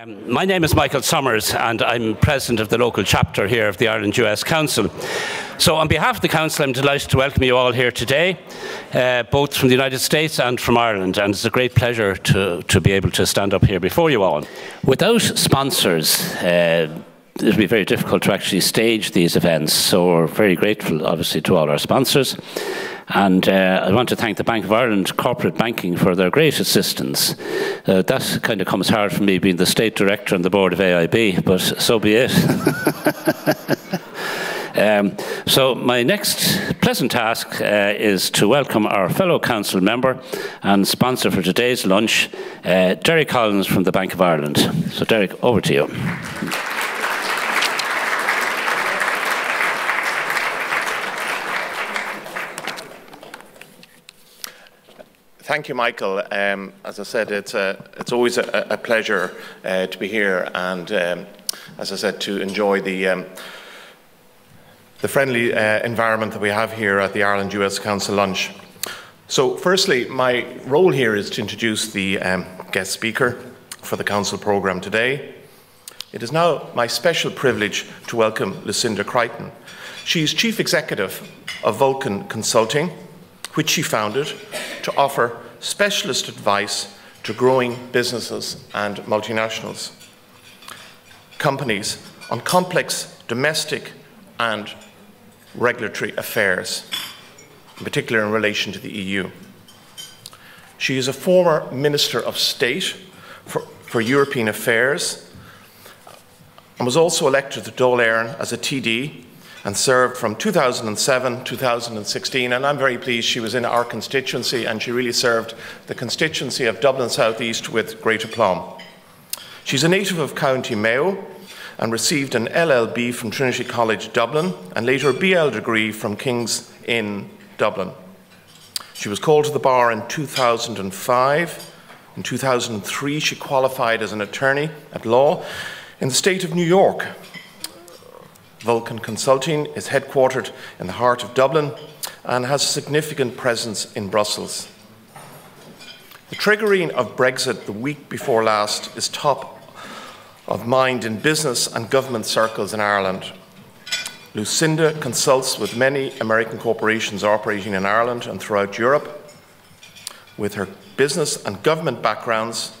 Um, my name is Michael Somers, and I'm president of the local chapter here of the Ireland US Council. So, on behalf of the Council, I'm delighted to welcome you all here today, uh, both from the United States and from Ireland, and it's a great pleasure to, to be able to stand up here before you all. Without sponsors, uh, it would be very difficult to actually stage these events, so we're very grateful, obviously, to all our sponsors. And uh, I want to thank the Bank of Ireland Corporate Banking for their great assistance. Uh, that kind of comes hard for me being the State Director on the board of AIB, but so be it. um, so my next pleasant task uh, is to welcome our fellow council member and sponsor for today's lunch, uh, Derek Collins from the Bank of Ireland. So Derek, over to you. Thank you, Michael. Um, as I said, it's, a, it's always a, a pleasure uh, to be here and, um, as I said, to enjoy the, um, the friendly uh, environment that we have here at the Ireland US Council lunch. So, firstly, my role here is to introduce the um, guest speaker for the Council programme today. It is now my special privilege to welcome Lucinda Creighton. She is Chief Executive of Vulcan Consulting which she founded to offer specialist advice to growing businesses and multinationals, companies on complex domestic and regulatory affairs, in particular in relation to the EU. She is a former Minister of State for, for European Affairs and was also elected to Dáil Éireann as a TD and served from 2007 2016 and I'm very pleased she was in our constituency and she really served the constituency of Dublin South East with great aplomb. She's a native of County Mayo and received an LLB from Trinity College Dublin and later a BL degree from King's Inn Dublin. She was called to the bar in 2005. In 2003 she qualified as an attorney at law in the state of New York Vulcan Consulting is headquartered in the heart of Dublin and has a significant presence in Brussels. The triggering of Brexit the week before last is top of mind in business and government circles in Ireland. Lucinda consults with many American corporations operating in Ireland and throughout Europe. With her business and government backgrounds,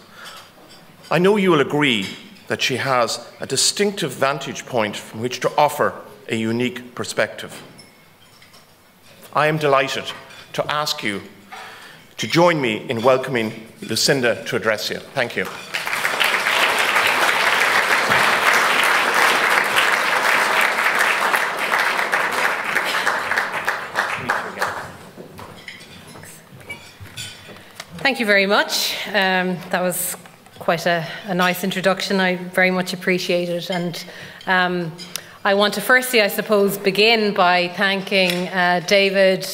I know you will agree that she has a distinctive vantage point from which to offer a unique perspective. I am delighted to ask you to join me in welcoming Lucinda to address you. Thank you. Thank you very much. Um, that was quite a, a, nice introduction. I very much appreciate it. And um, I want to firstly, I suppose, begin by thanking uh, David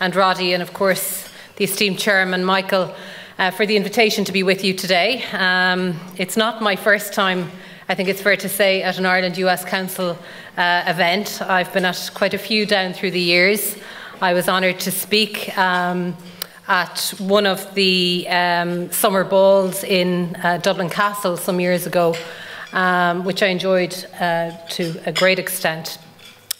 and Roddy, and of course, the esteemed chairman, Michael, uh, for the invitation to be with you today. Um, it's not my first time, I think it's fair to say, at an Ireland US Council uh, event. I've been at quite a few down through the years. I was honoured to speak. Um, at one of the um, summer balls in uh, Dublin Castle some years ago, um, which I enjoyed uh, to a great extent.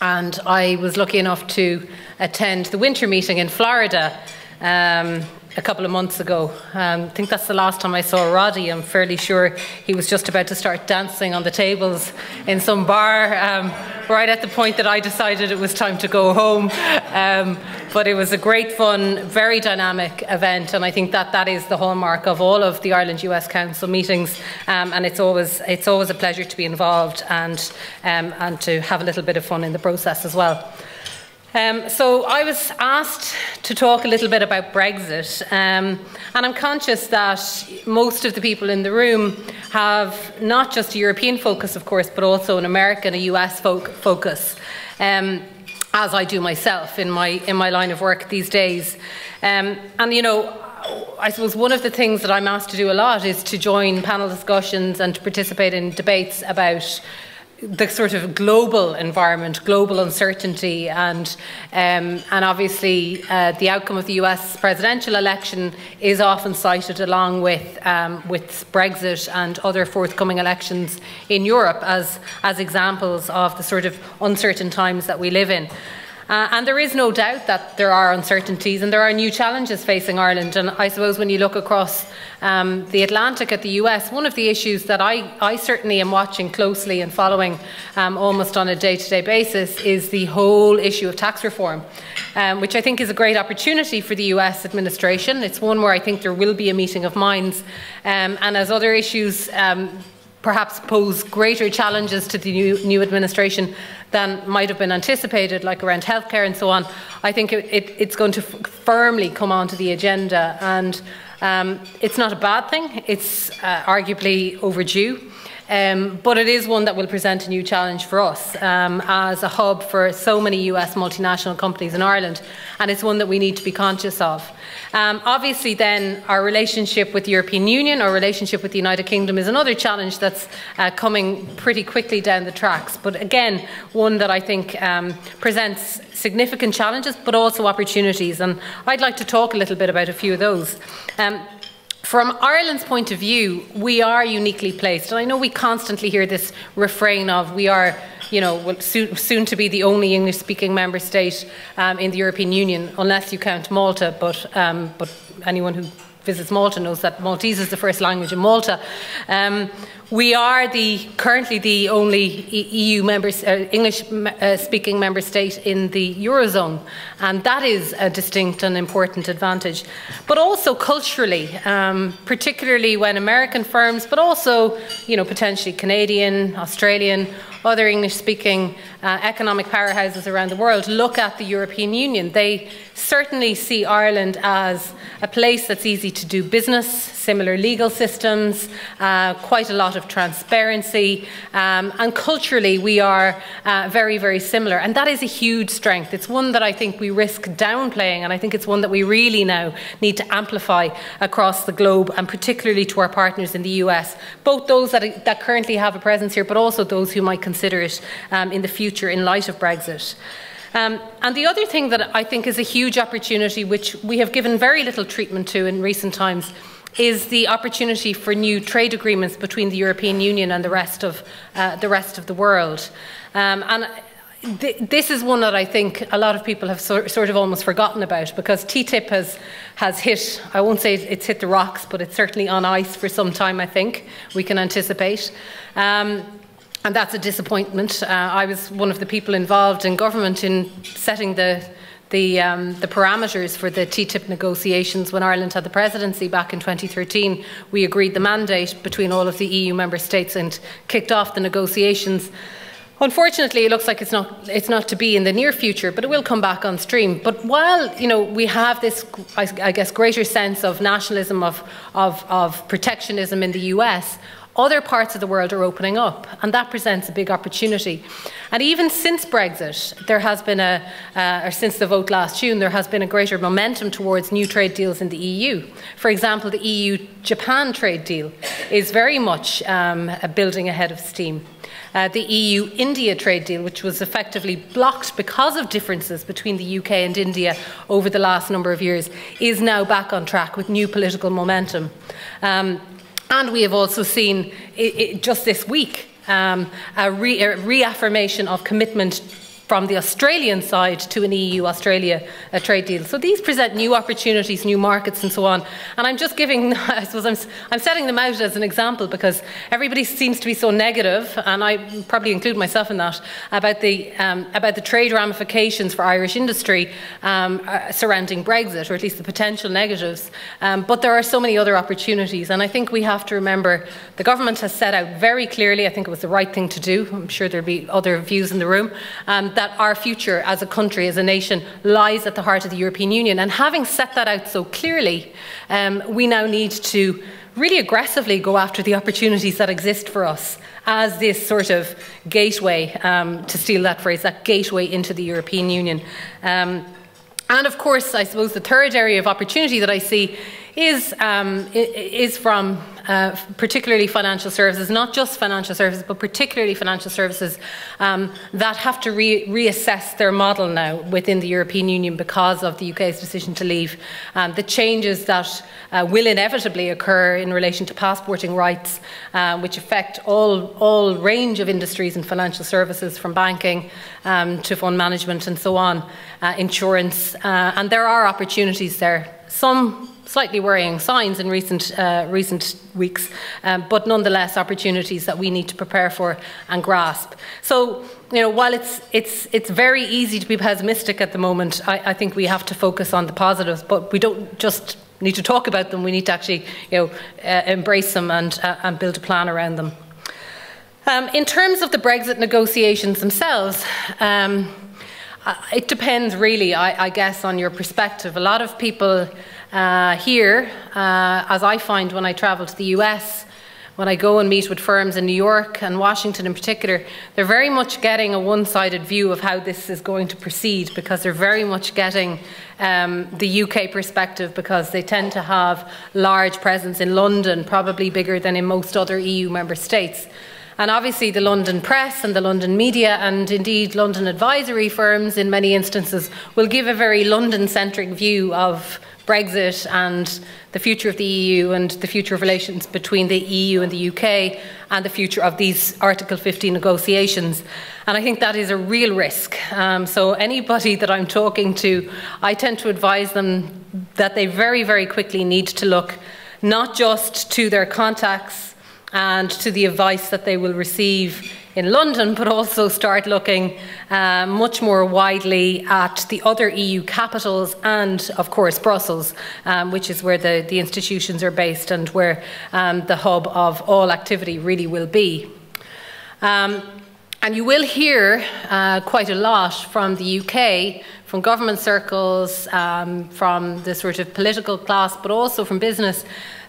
And I was lucky enough to attend the winter meeting in Florida um, a couple of months ago. Um, I think that's the last time I saw Roddy. I'm fairly sure he was just about to start dancing on the tables in some bar, um, right at the point that I decided it was time to go home. Um, but it was a great fun, very dynamic event, and I think that that is the hallmark of all of the Ireland US Council meetings. Um, and it's always it's always a pleasure to be involved and um, and to have a little bit of fun in the process as well. Um, so I was asked to talk a little bit about Brexit, um, and I'm conscious that most of the people in the room have not just a European focus, of course, but also an American, a US fo focus. Um, as I do myself in my in my line of work these days, um, and you know, I suppose one of the things that I'm asked to do a lot is to join panel discussions and to participate in debates about the sort of global environment, global uncertainty, and um, and obviously uh, the outcome of the U.S. presidential election is often cited along with um, with Brexit and other forthcoming elections in Europe as as examples of the sort of uncertain times that we live in. Uh, and there is no doubt that there are uncertainties and there are new challenges facing Ireland. And I suppose when you look across um, the Atlantic at the US, one of the issues that I, I certainly am watching closely and following um, almost on a day to day basis is the whole issue of tax reform, um, which I think is a great opportunity for the US administration. It's one where I think there will be a meeting of minds. Um, and as other issues, um, perhaps pose greater challenges to the new, new, administration than might have been anticipated, like around healthcare and so on, I think it, it, it's going to firmly come onto the agenda. And um, it's not a bad thing, it's uh, arguably overdue. Um, but it is one that will present a new challenge for us um, as a hub for so many US multinational companies in Ireland, and it's one that we need to be conscious of. Um, obviously, then, our relationship with the European Union, our relationship with the United Kingdom is another challenge that's uh, coming pretty quickly down the tracks, but again, one that I think um, presents significant challenges but also opportunities, and I'd like to talk a little bit about a few of those. From Ireland's point of view, we are uniquely placed. And I know we constantly hear this refrain of we are, you know, soon, soon to be the only English speaking member state um, in the European Union, unless you count Malta. But, um, but anyone who visits Malta knows that Maltese is the first language in Malta. Um, we are the, currently the only EU member, uh, English uh, speaking member state in the Eurozone, and that is a distinct and important advantage. But also culturally, um, particularly when American firms, but also you know, potentially Canadian, Australian, other English speaking uh, economic powerhouses around the world look at the European Union, they certainly see Ireland as a place that's easy to do business, similar legal systems, uh, quite a lot of transparency, um, and culturally we are uh, very, very similar. And that is a huge strength. It's one that I think we risk downplaying, and I think it's one that we really now need to amplify across the globe, and particularly to our partners in the US, both those that, that currently have a presence here, but also those who might consider it um, in the future in light of Brexit. Um, and the other thing that I think is a huge opportunity, which we have given very little treatment to in recent times, is the opportunity for new trade agreements between the European Union and the rest of uh, the rest of the world. Um, and th this is one that I think a lot of people have so sort of almost forgotten about because TTIP has has hit. I won't say it's hit the rocks, but it's certainly on ice for some time. I think we can anticipate. Um, and that's a disappointment. Uh, I was one of the people involved in government in setting the the, um, the, parameters for the TTIP negotiations when Ireland had the presidency back in 2013. We agreed the mandate between all of the EU member states and kicked off the negotiations. Unfortunately, it looks like it's not, it's not to be in the near future, but it will come back on stream. But while you know, we have this, I, guess, greater sense of nationalism, of, of, of protectionism in the US, other parts of the world are opening up, and that presents a big opportunity. And even since Brexit, there has been a, uh, or since the vote last June, there has been a greater momentum towards new trade deals in the EU. For example, the EU Japan trade deal is very much um, building ahead of steam. Uh, the EU India trade deal, which was effectively blocked because of differences between the UK and India over the last number of years, is now back on track with new political momentum. Um, and we have also seen it, it, just this week um, a, re a reaffirmation of commitment from the Australian side to an EU Australia uh, trade deal. So these present new opportunities, new markets, and so on. And I'm just giving, I suppose I'm, I'm setting them out as an example because everybody seems to be so negative, and I probably include myself in that, about the, um, about the trade ramifications for Irish industry um, uh, surrounding Brexit, or at least the potential negatives. Um, but there are so many other opportunities, and I think we have to remember the government has set out very clearly, I think it was the right thing to do. I'm sure there'll be other views in the room um, that our future as a country, as a nation, lies at the heart of the European Union. And having set that out so clearly, um, we now need to really aggressively go after the opportunities that exist for us as this sort of gateway, um, to steal that phrase, that gateway into the European Union. Um, and of course, I suppose the third area of opportunity that I see is, um, is from uh, particularly financial services, not just financial services, but particularly financial services um, that have to re reassess their model now within the European Union because of the UK's decision to leave. Um, the changes that uh, will inevitably occur in relation to passporting rights, uh, which affect all, all range of industries and financial services, from banking um, to fund management and so on, uh, insurance. Uh, and there are opportunities there. Some slightly worrying signs in recent, uh, recent weeks, um, but nonetheless opportunities that we need to prepare for and grasp. So, you know, while it's, it's, it's very easy to be pessimistic at the moment, I, I think we have to focus on the positives, but we don't just need to talk about them, we need to actually, you know, uh, embrace them and, uh, and build a plan around them. Um, in terms of the Brexit negotiations themselves, um, uh, it depends really, I, I, guess, on your perspective. A lot of people uh, here, uh, as I find when I travel to the US, when I go and meet with firms in New York and Washington in particular, they're very much getting a one sided view of how this is going to proceed because they're very much getting um, the UK perspective because they tend to have large presence in London, probably bigger than in most other EU member states. And obviously, the London press and the London media, and indeed London advisory firms in many instances, will give a very London centric view of Brexit and the future of the EU and the future of relations between the EU and the UK and the future of these Article 50 negotiations. And I think that is a real risk. Um, so, anybody that I'm talking to, I tend to advise them that they very, very quickly need to look not just to their contacts and to the advice that they will receive in London, but also start looking uh, much more widely at the other EU capitals and, of course, Brussels, um, which is where the, the institutions are based and where um, the hub of all activity really will be. Um, and you will hear uh, quite a lot from the UK, from government circles, um, from the sort of political class, but also from business,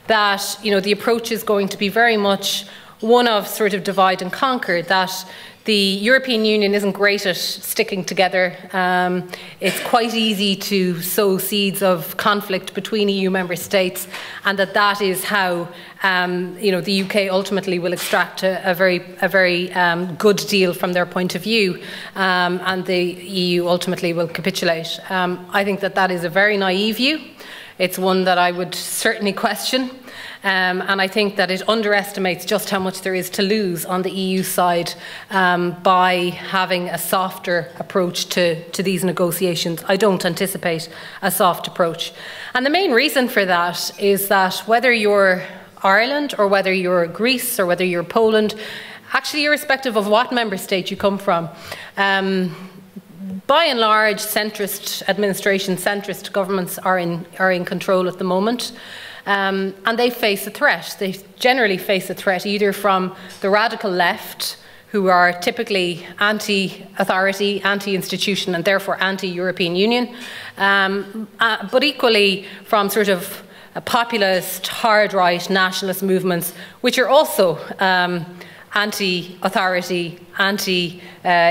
that you know the approach is going to be very much one of sort of divide and conquer, that the European Union isn't great at sticking together. Um, it's quite easy to sow seeds of conflict between EU member states, and that that is how um, you know the UK ultimately will extract a, a very a very um, good deal from their point of view, um, and the EU ultimately will capitulate. Um, I think that that is a very naive view. It's one that I would certainly question. Um, and I think that it underestimates just how much there is to lose on the EU side um, by having a softer approach to, to these negotiations. I don't anticipate a soft approach. And the main reason for that is that whether you're Ireland or whether you're Greece or whether you're Poland, actually, irrespective of what member state you come from, um, by and large, centrist administration, centrist governments are in, are in control at the moment. Um, and they face a threat. They generally face a threat either from the radical left, who are typically anti authority, anti institution, and therefore anti European Union, um, uh, but equally from sort of populist, hard right, nationalist movements, which are also. Um, anti authority, anti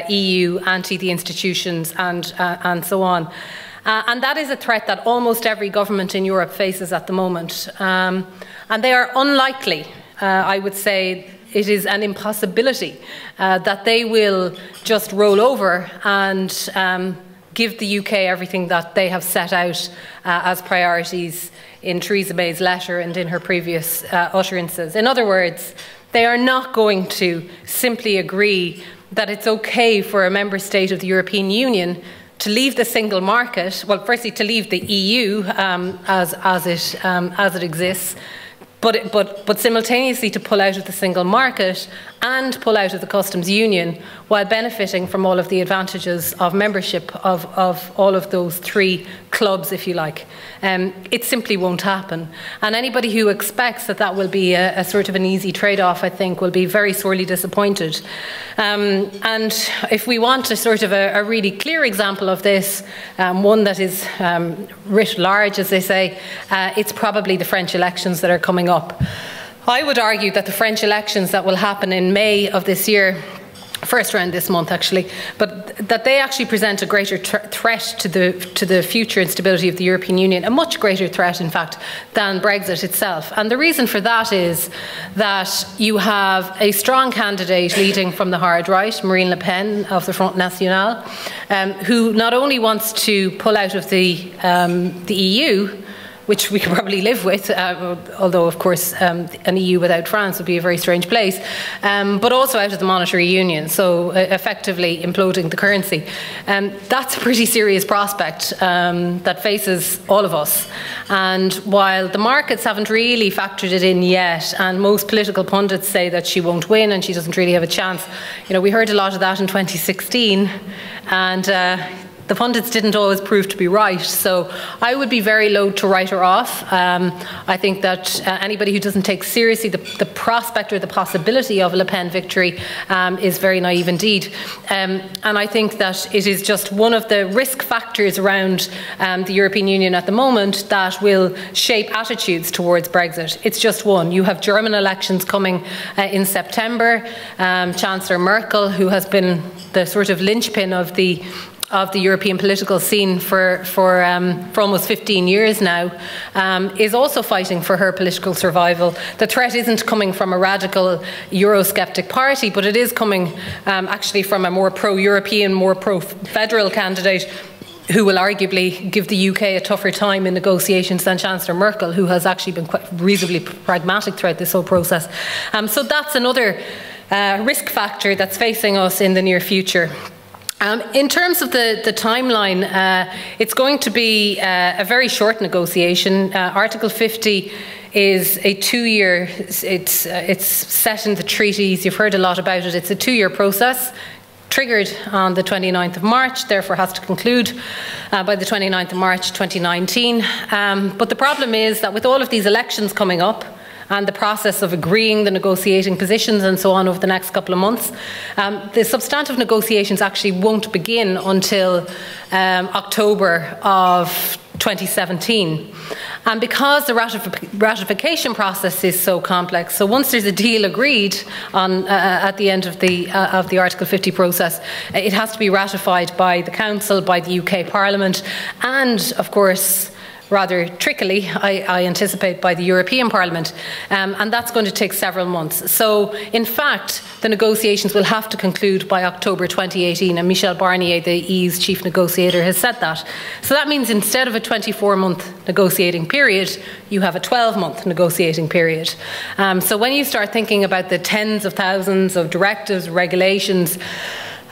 EU, anti the institutions, and, uh, and so on. Uh, and that is a threat that almost every government in Europe faces at the moment. Um, and they are unlikely, uh, I would say, it is an impossibility uh, that they will just roll over and um, give the UK everything that they have set out uh, as priorities in Theresa May's letter and in her previous uh, utterances. In other words, they are not going to simply agree that it's okay for a member state of the European Union to leave the single market, well, firstly, to leave the EU um, as, as, it, um, as it exists, but, but, but simultaneously to pull out of the single market and pull out of the customs union while benefiting from all of the advantages of membership of, of all of those three clubs, if you like. Um, it simply won't happen. And anybody who expects that that will be a, a sort of an easy trade off, I think, will be very sorely disappointed. Um, and if we want a sort of a, a really clear example of this, um, one that is um, writ large, as they say, uh, it's probably the French elections that are coming up. I would argue that the French elections that will happen in May of this year first round this month actually, but that they actually present a greater threat to the to the future and stability of the European Union, a much greater threat, in fact, than Brexit itself. And the reason for that is that you have a strong candidate leading from the hard right, Marine Le Pen of the Front National, um, who not only wants to pull out of the um, the EU which we could probably live with, uh, although, of course, um, an EU without France would be a very strange place, um, but also out of the monetary union, so uh, effectively imploding the currency. Um, that's a pretty serious prospect um, that faces all of us. And while the markets haven't really factored it in yet, and most political pundits say that she won't win and she doesn't really have a chance, you know, we heard a lot of that in 2016, and uh, the pundits didn't always prove to be right. So I would be very loath to write her off. Um, I think that uh, anybody who doesn't take seriously the, the, prospect or the possibility of a Le Pen victory um, is very naive indeed. Um, and I think that it is just one of the risk factors around um, the European Union at the moment that will shape attitudes towards Brexit. It's just one. You have German elections coming uh, in September. Um, Chancellor Merkel, who has been the sort of linchpin of the of the European political scene for, for, um, for almost 15 years now, um, is also fighting for her political survival. The threat isn't coming from a radical Eurosceptic party, but it is coming um, actually from a more pro European, more pro federal candidate who will arguably give the UK a tougher time in negotiations than Chancellor Merkel, who has actually been quite reasonably pragmatic throughout this whole process. Um, so that's another uh, risk factor that's facing us in the near future. Um, in terms of the, the timeline, uh, it's going to be uh, a very short negotiation. Uh, Article 50 is a two-year, it's, uh, it's set in the treaties, you've heard a lot about it, it's a two-year process triggered on the 29th of March, therefore has to conclude uh, by the 29th of March 2019. Um, but the problem is that with all of these elections coming up, and the process of agreeing the negotiating positions and so on over the next couple of months. Um, the substantive negotiations actually won't begin until um, October of 2017. And because the ratif ratification process is so complex, so once there's a deal agreed on uh, at the end of the uh, of the Article 50 process, it has to be ratified by the Council, by the UK Parliament, and of course rather trickily, I, I, anticipate, by the European Parliament, um, and that's going to take several months. So, in fact, the negotiations will have to conclude by October 2018, and Michel Barnier, the EU's chief negotiator, has said that. So that means instead of a 24 month negotiating period, you have a 12 month negotiating period. Um, so, when you start thinking about the tens of thousands of directives, regulations,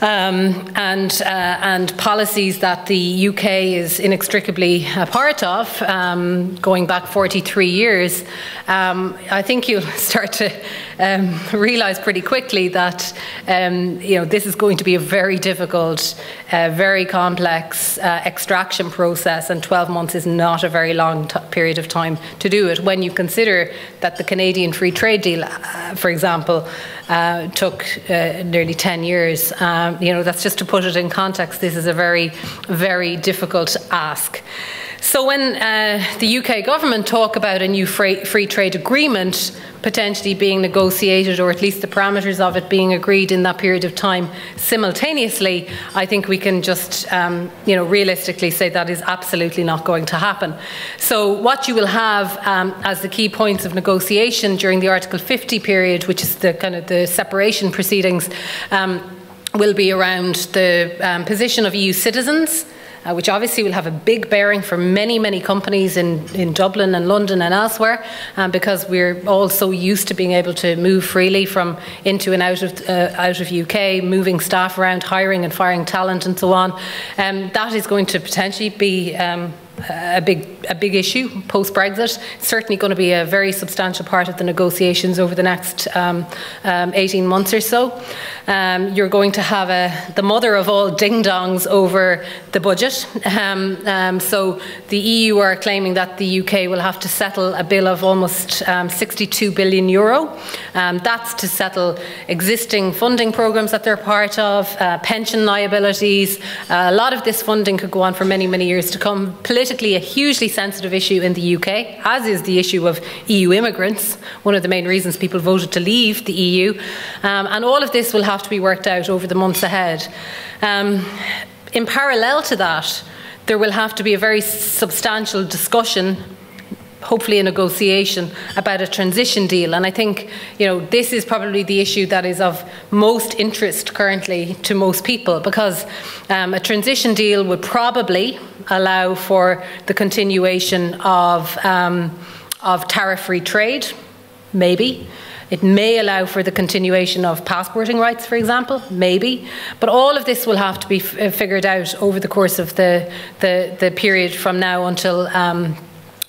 um, and, uh, and policies that the UK is inextricably a part of, um, going back 43 years, um, I think you'll start to um, realise pretty quickly that um, you know this is going to be a very difficult, uh, very complex uh, extraction process, and 12 months is not a very long period of time to do it. When you consider that the Canadian Free Trade Deal, uh, for example, uh, took uh, nearly 10 years, um, you know that's just to put it in context. This is a very, very difficult ask. So when uh, the UK government talk about a new free, trade agreement potentially being negotiated, or at least the parameters of it being agreed in that period of time simultaneously, I think we can just, um, you know, realistically say that is absolutely not going to happen. So what you will have um, as the key points of negotiation during the Article 50 period, which is the kind of the separation proceedings. Um, will be around the um, position of EU citizens uh, which obviously will have a big bearing for many, many companies in, in Dublin and London and elsewhere, um, because we're all so used to being able to move freely from into and out of uh, out of UK, moving staff around, hiring and firing talent, and so on. Um, that is going to potentially be um, a big a big issue post Brexit. Certainly going to be a very substantial part of the negotiations over the next um, um, 18 months or so. Um, you're going to have a, the mother of all ding dongs over the budget. Um, um, so the EU are claiming that the UK will have to settle a bill of almost um, 62 billion euro. that's to settle existing funding programs that they're part of, uh, pension liabilities. Uh, a lot of this funding could go on for many many years to come. Polit politically a hugely sensitive issue in the UK, as is the issue of EU immigrants, one of the main reasons people voted to leave the EU. Um, and all of this will have to be worked out over the months ahead. Um, in parallel to that, there will have to be a very substantial discussion hopefully a negotiation about a transition deal. And I think you know this is probably the issue that is of most interest currently to most people because um, a transition deal would probably allow for the continuation of um, of tariff-free trade, maybe. It may allow for the continuation of passporting rights, for example, maybe. But all of this will have to be figured out over the course of the, the, the period from now until um,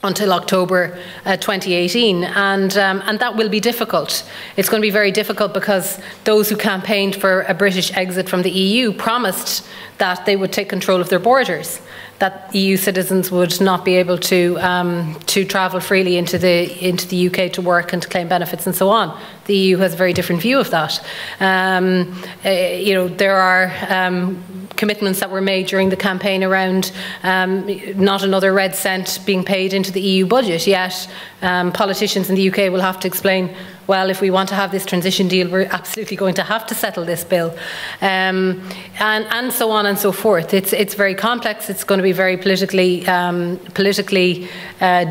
until October uh, 2018, and um, and that will be difficult. It's going to be very difficult because those who campaigned for a British exit from the EU promised that they would take control of their borders, that EU citizens would not be able to um, to travel freely into the into the UK to work and to claim benefits and so on. The EU has a very different view of that. Um, uh, you know, there are um, commitments that were made during the campaign around um, not another red cent being paid into the EU budget. Yet um, politicians in the UK will have to explain well, if we want to have this transition deal, we're absolutely going to have to settle this bill, um, and and so on and so forth. It's it's very complex. It's going to be very politically um, politically. Uh,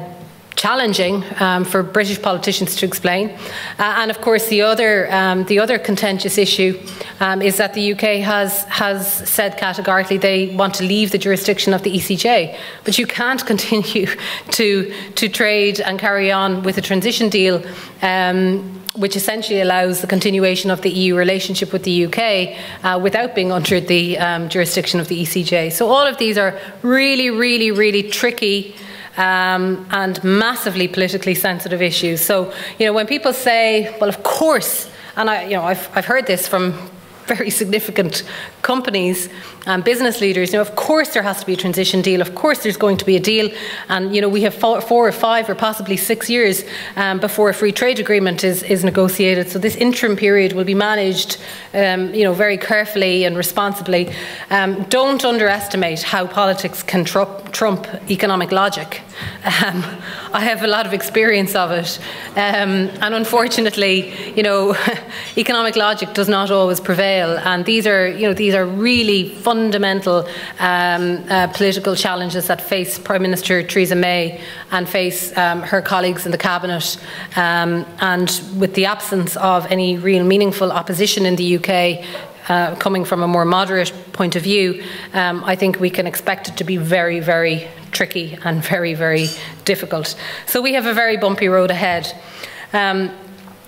challenging um, for British politicians to explain. Uh, and of course, the other, um, the other contentious issue um, is that the UK has, has said categorically they want to leave the jurisdiction of the ECJ. But you can't continue to, to trade and carry on with a transition deal. Um, which essentially allows the continuation of the EU relationship with the UK uh, without being under the um, jurisdiction of the ECJ. So, all of these are really, really, really tricky um, and massively politically sensitive issues. So, you know, when people say, well, of course, and I, you know, I've, I've heard this from very significant companies and business leaders, you know, of course there has to be a transition deal. Of course there's going to be a deal. And, you know, we have four, four or five or possibly six years um, before a free trade agreement is, is negotiated. So this interim period will be managed, um, you know, very carefully and responsibly. Um, don't underestimate how politics can trump, trump economic logic. Um, I have a lot of experience of it. Um, and unfortunately, you know, economic logic does not always prevail. And these are, you know, these are really fundamental um, uh, political challenges that face Prime Minister Theresa May and face um, her colleagues in the Cabinet. Um, and with the absence of any real meaningful opposition in the UK, uh, coming from a more moderate point of view, um, I think we can expect it to be very, very tricky and very, very difficult. So we have a very bumpy road ahead. Um,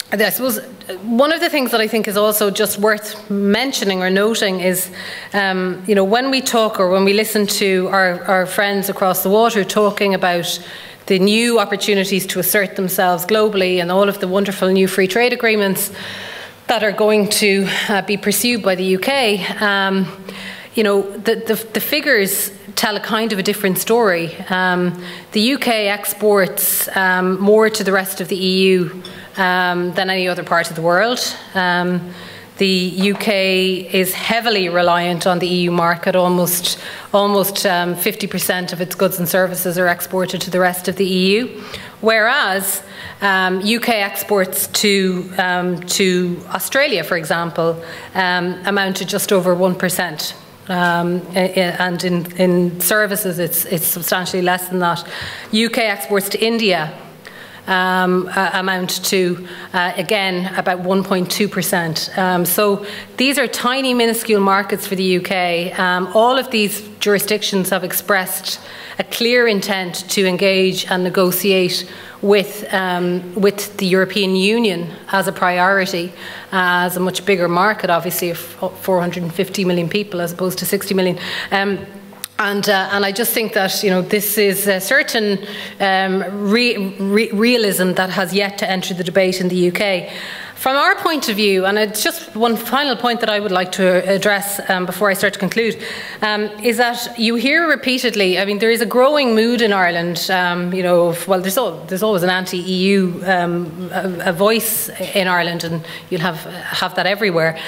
I suppose one of the things that I think is also just worth mentioning or noting is, um, you know, when we talk or when we listen to our, our friends across the water talking about the new opportunities to assert themselves globally and all of the wonderful new free trade agreements that are going to uh, be pursued by the UK, um, you know, the, the, the, figures tell a kind of a different story. Um, the UK exports um, more to the rest of the EU um, than any other part of the world. Um, the UK is heavily reliant on the EU market. Almost, almost 50% um, of its goods and services are exported to the rest of the EU, whereas um, UK exports to um, to Australia, for example, um, amount to just over one percent. Um, and in, in services, it's, it's substantially less than that. UK exports to India um, uh, amount to, uh, again, about 1.2%. Um, so these are tiny, minuscule markets for the UK. Um, all of these jurisdictions have expressed a clear intent to engage and negotiate with, um, with the European Union as a priority, uh, as a much bigger market, obviously, of 450 million people as opposed to 60 million. Um, and, uh, and I just think that you know this is a certain um, re re realism that has yet to enter the debate in the UK. From our point of view, and it's just one final point that I would like to address um, before I start to conclude, um, is that you hear repeatedly. I mean, there is a growing mood in Ireland. Um, you know, of, well, there's, all, there's, always an anti-EU um, a, a, voice in Ireland, and you'll have have that everywhere.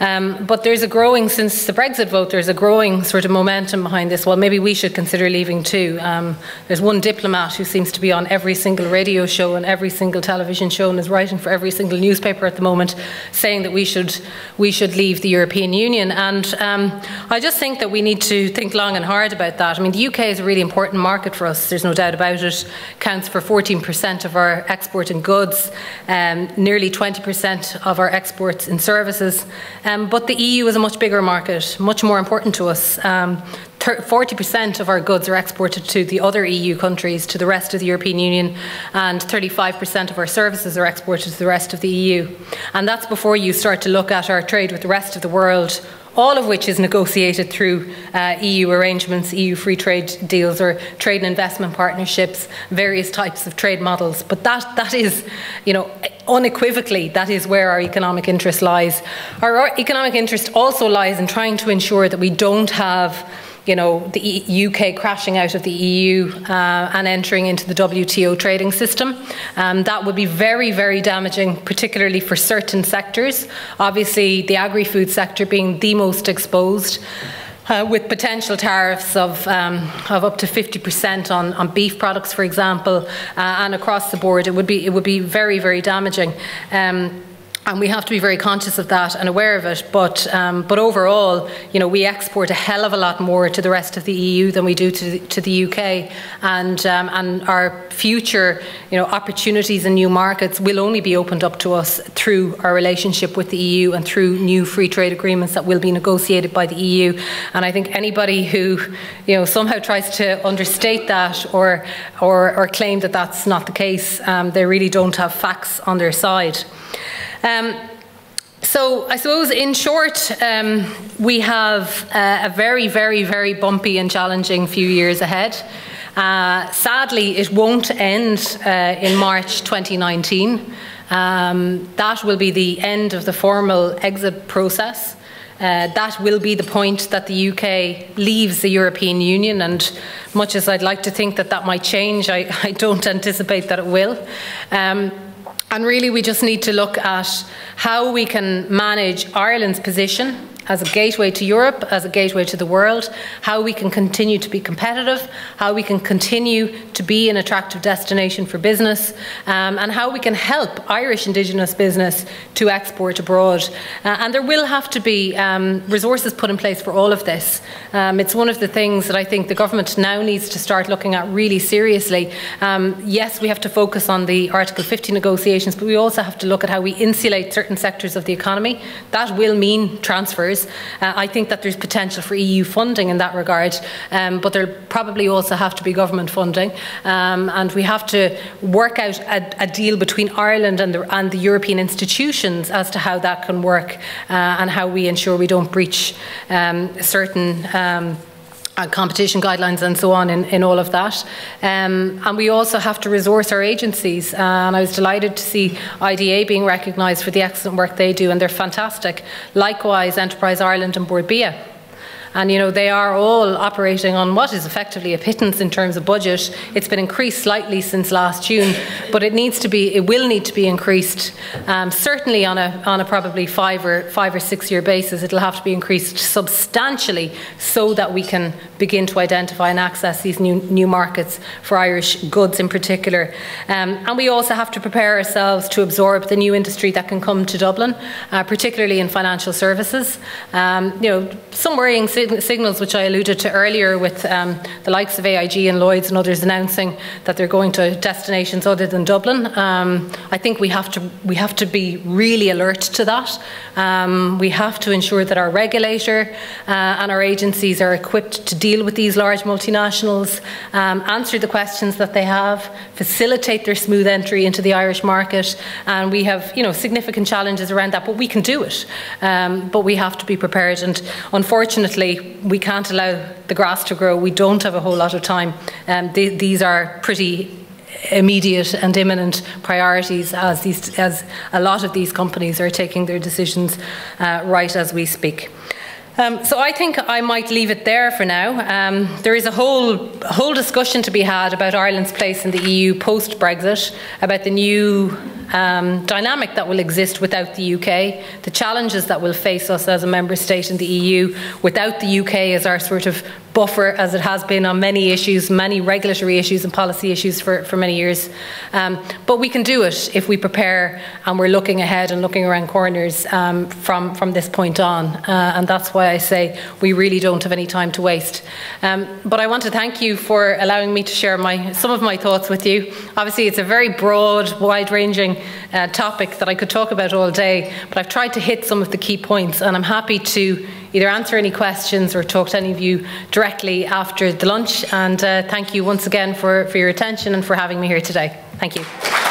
Um, but there's a growing since the Brexit vote. There's a growing sort of momentum behind this. Well, maybe we should consider leaving too. Um, there's one diplomat who seems to be on every single radio show and every single television show and is writing for every single newspaper at the moment saying that we should, we should leave the European Union. And um, I just think that we need to think long and hard about that. I mean, the UK is a really important market for us, there's no doubt about it. Counts for 14% of our export in goods, um, nearly 20% of our exports in services. Um, but the EU is a much bigger market, much more important to us. Um, 40% of our goods are exported to the other EU countries, to the rest of the European Union, and 35% of our services are exported to the rest of the EU. And that's before you start to look at our trade with the rest of the world, all of which is negotiated through uh, EU arrangements, EU free trade deals, or trade and investment partnerships, various types of trade models. But that, that is, you know, unequivocally, that is where our economic interest lies. Our economic interest also lies in trying to ensure that we don't have you know, the UK crashing out of the EU uh, and entering into the WTO trading system. Um, that would be very, very damaging, particularly for certain sectors. Obviously, the agri-food sector being the most exposed. Uh, with potential tariffs of, um, of up to 50% on, on beef products, for example, uh, and across the board, it would be, it would be very, very damaging. Um, and we have to be very conscious of that and aware of it. But um, but overall, you know, we export a hell of a lot more to the rest of the EU than we do to the, to the UK, and um, and our future, you know, opportunities in new markets will only be opened up to us through our relationship with the EU and through new free trade agreements that will be negotiated by the EU. And I think anybody who, you know, somehow tries to understate that or or, or claim that that's not the case, um, they really don't have facts on their side. Um, so I suppose in short, um, we have uh, a very, very, very bumpy and challenging few years ahead. Uh, sadly, it won't end uh, in March 2019. Um, that will be the end of the formal exit process. Uh, that will be the point that the UK leaves the European Union, and much as I'd like to think that that might change, I, I don't anticipate that it will. Um, and really, we just need to look at how we can manage Ireland's position as a gateway to Europe, as a gateway to the world, how we can continue to be competitive, how we can continue to be an attractive destination for business, um, and how we can help Irish Indigenous business to export abroad. Uh, and there will have to be um, resources put in place for all of this. Um, it's one of the things that I think the government now needs to start looking at really seriously. Um, yes, we have to focus on the Article 50 negotiations, but we also have to look at how we insulate certain sectors of the economy. That will mean transfers years. Uh, I think that there's potential for EU funding in that regard, um, but there'll probably also have to be government funding. Um, and we have to work out a, a deal between Ireland and the, and the, European institutions as to how that can work uh, and how we ensure we don't breach um, certain uh, competition guidelines and so on in, in all of that. Um, and we also have to resource our agencies. Uh, and I was delighted to see IDA being recognised for the excellent work they do, and they're fantastic. Likewise, Enterprise Ireland and Bord Bia. And you know, they are all operating on what is effectively a pittance in terms of budget. It's been increased slightly since last June, but it needs to be, it will need to be increased. Um, certainly on a on a probably five or five or six year basis, it'll have to be increased substantially so that we can begin to identify and access these new new markets for Irish goods in particular. Um, and we also have to prepare ourselves to absorb the new industry that can come to Dublin, uh, particularly in financial services. Um, you know, some worrying signals which I alluded to earlier with um, the likes of AIG and Lloyds and others announcing that they're going to destinations other than Dublin. Um, I think we have to we have to be really alert to that. Um, we have to ensure that our regulator uh, and our agencies are equipped to deal with these large multinationals, um, answer the questions that they have, facilitate their smooth entry into the Irish market, and we have you know significant challenges around that, but we can do it. Um, but we have to be prepared, and unfortunately we can't allow the grass to grow. We don't have a whole lot of time. Um, th these are pretty immediate and imminent priorities as, these, as a lot of these companies are taking their decisions uh, right as we speak. Um, so I think I might leave it there for now. Um, there is a whole whole discussion to be had about Ireland's place in the EU post Brexit, about the new um, dynamic that will exist without the UK, the challenges that will face us as a member state in the EU without the UK as our sort of buffer as it has been on many issues, many regulatory issues and policy issues for, for many years. Um, but we can do it if we prepare and we're looking ahead and looking around corners um, from, from this point on. Uh, and that's why I say we really don't have any time to waste. Um, but I want to thank you for allowing me to share my, some of my thoughts with you. Obviously, it's a very broad, wide ranging uh, topic that I could talk about all day, but I've tried to hit some of the key points, and I'm happy to either answer any questions or talk to any of you directly after the lunch. And uh, thank you once again for, for your attention and for having me here today. Thank you.